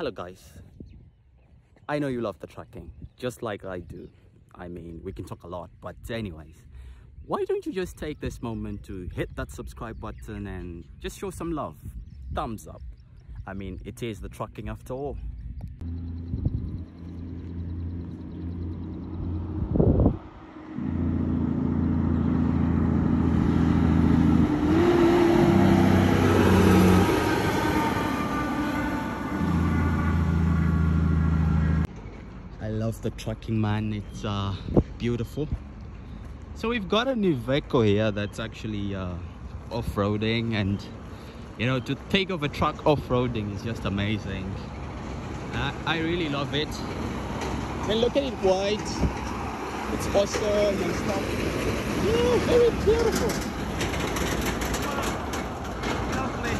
Hello guys. I know you love the trucking, just like I do. I mean, we can talk a lot, but anyways, why don't you just take this moment to hit that subscribe button and just show some love, thumbs up. I mean, it is the trucking after all. Love the trucking man, it's uh, beautiful. So we've got a new Iveco here that's actually uh, off-roading and you know to take off a truck off-roading is just amazing. I, I really love it. And look at it white. It's awesome and stuff. Yeah, very beautiful. Lovely.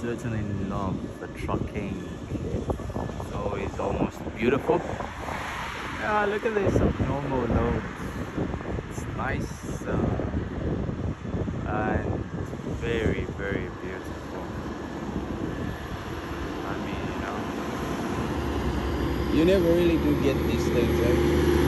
I certainly love the trucking. So it's almost beautiful. Yeah, look at this normal loads. It's nice uh, and very, very beautiful. I mean, you know, you never really do get these things. Eh?